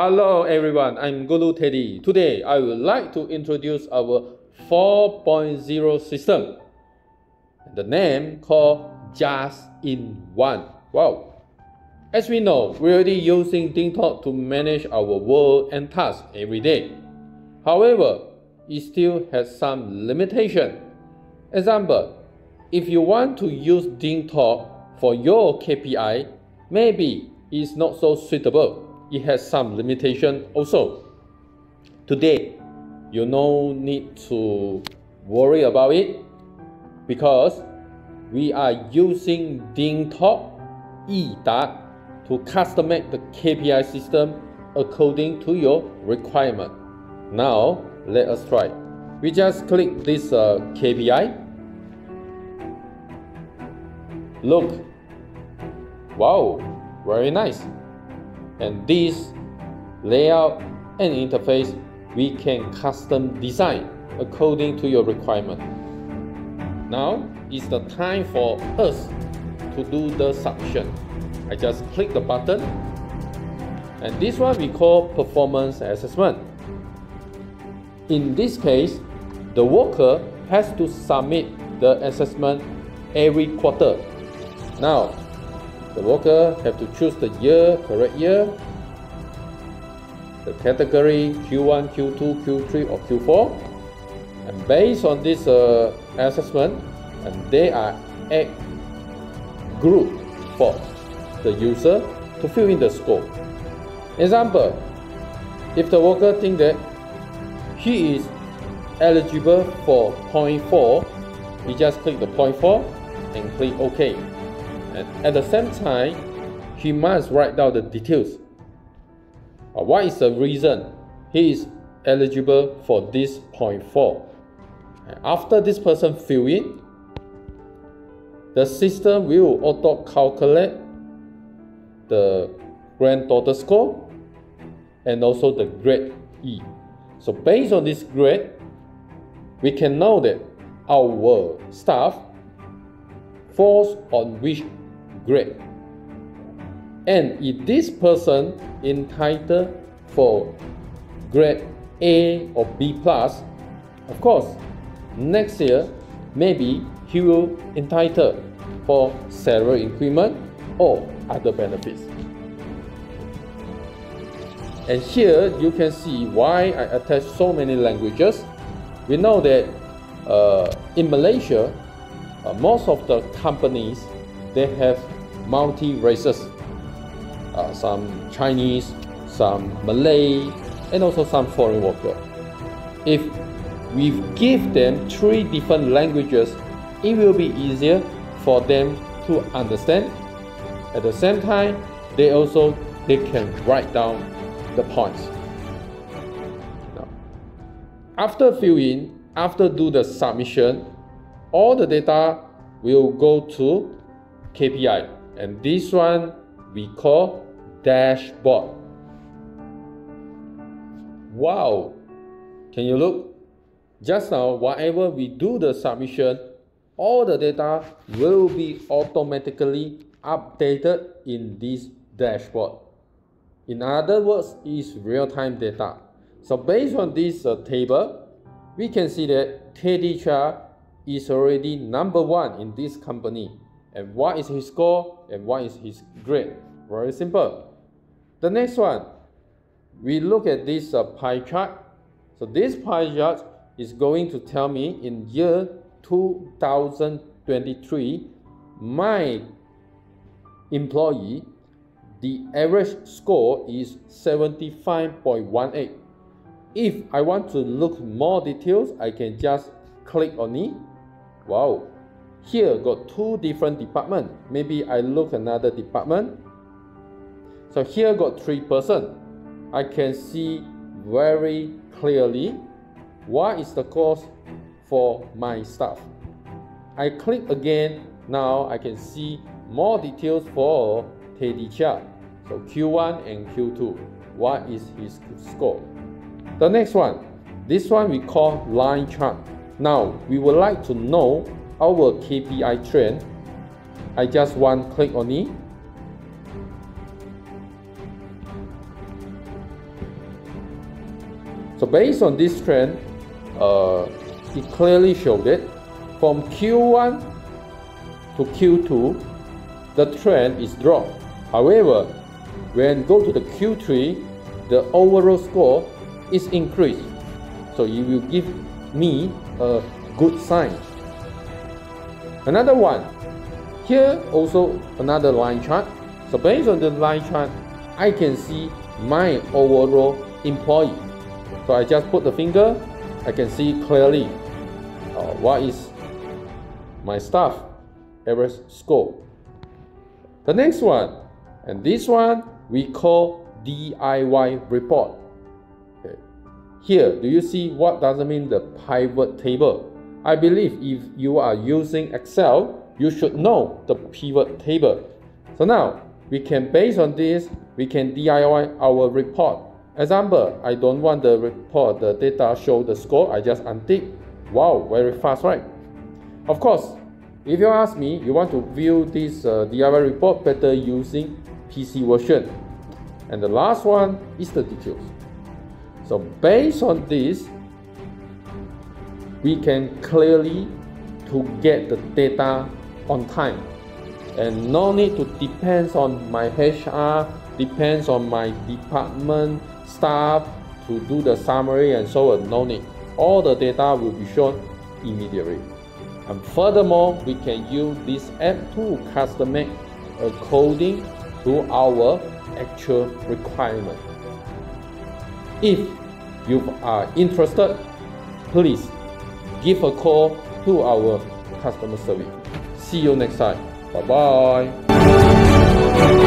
Hello everyone, I'm Guru Teddy. Today I would like to introduce our 4.0 system. The name called Just in One. Wow. As we know, we're already using DingTalk to manage our work and tasks every day. However, it still has some limitation. Example, if you want to use DingTalk for your KPI, maybe it's not so suitable it has some limitation also. Today, you no need to worry about it because we are using DingTalk Yida to customize the KPI system according to your requirement. Now, let us try. We just click this uh, KPI. Look. Wow, very nice and this layout and interface we can custom design according to your requirement. Now is the time for us to do the submission. I just click the button and this one we call performance assessment. In this case, the worker has to submit the assessment every quarter. Now, the worker have to choose the year, correct year, the category Q1, Q2, Q3 or Q4 and based on this uh, assessment and they are a group for the user to fill in the score. Example, if the worker think that he is eligible for point 4, he just click the point 4 and click OK. And at the same time, he must write down the details. What is the reason he is eligible for this point 4? After this person fill in, the system will auto calculate the grand total score and also the grade E. So based on this grade, we can know that our staff falls on which grade. And if this person entitled for grade A or B plus, of course, next year maybe he will entitled for salary increment or other benefits. And here you can see why I attach so many languages. We know that uh, in Malaysia, uh, most of the companies they have multi races. Uh, some Chinese, some Malay, and also some foreign worker. If we give them three different languages, it will be easier for them to understand. At the same time, they also they can write down the points. Now, after fill in, after do the submission, all the data will go to KPI and this one we call dashboard. Wow! Can you look? Just now, whatever we do the submission, all the data will be automatically updated in this dashboard. In other words, is real-time data. So based on this uh, table, we can see that Teddy Chia is already number one in this company and what is his score and what is his grade. Very simple. The next one, we look at this uh, pie chart. So this pie chart is going to tell me in year 2023, my employee, the average score is 75.18. If I want to look more details, I can just click on it. Wow, here got two different department. Maybe I look another department. So here got three person. I can see very clearly what is the cost for my staff. I click again. Now I can see more details for Teddy Chia. So Q1 and Q2. What is his score? The next one. This one we call line chart. Now we would like to know our KPI trend, I just one click on it. So based on this trend, uh, it clearly showed it from Q1 to Q2, the trend is drop. However, when go to the Q3, the overall score is increased. So it will give me a good sign. Another one, here also another line chart. So based on the line chart, I can see my overall employee. So I just put the finger, I can see clearly uh, what is my staff average score. The next one, and this one we call DIY report. Here, do you see what doesn't mean the pivot table? I believe if you are using Excel, you should know the pivot table. So now, we can, based on this, we can DIY our report. Example, I don't want the report, the data show the score, I just untick. Wow, very fast, right? Of course, if you ask me, you want to view this uh, DIY report better using PC version. And the last one is the details. So based on this, we can clearly to get the data on time and no need to depends on my HR, depends on my department staff to do the summary and so on. No need. All the data will be shown immediately. And furthermore, we can use this app to customize according to our actual requirement. If you are interested, please give a call to our customer service. See you next time. Bye bye.